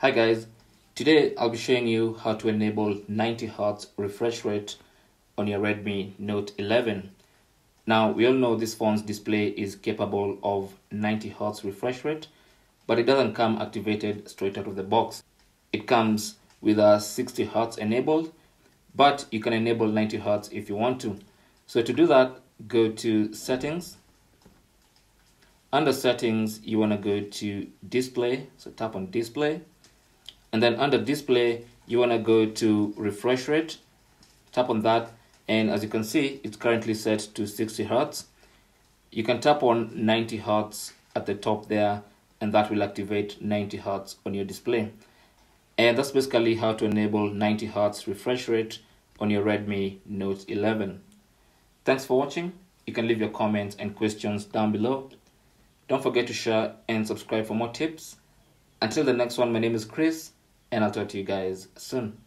Hi guys, today I'll be showing you how to enable 90 Hz refresh rate on your Redmi Note 11. Now we all know this phone's display is capable of 90 Hz refresh rate, but it doesn't come activated straight out of the box. It comes with a 60 Hz enabled, but you can enable 90 Hz if you want to. So to do that, go to settings. Under settings, you want to go to display, so tap on display and then under display you want to go to refresh rate tap on that and as you can see it's currently set to 60 hertz. You can tap on 90 hertz at the top there and that will activate 90 hertz on your display. And that's basically how to enable 90 hertz refresh rate on your Redmi Note 11 thanks for watching. You can leave your comments and questions down below. Don't forget to share and subscribe for more tips. Until the next one my name is Chris and I'll talk to you guys soon.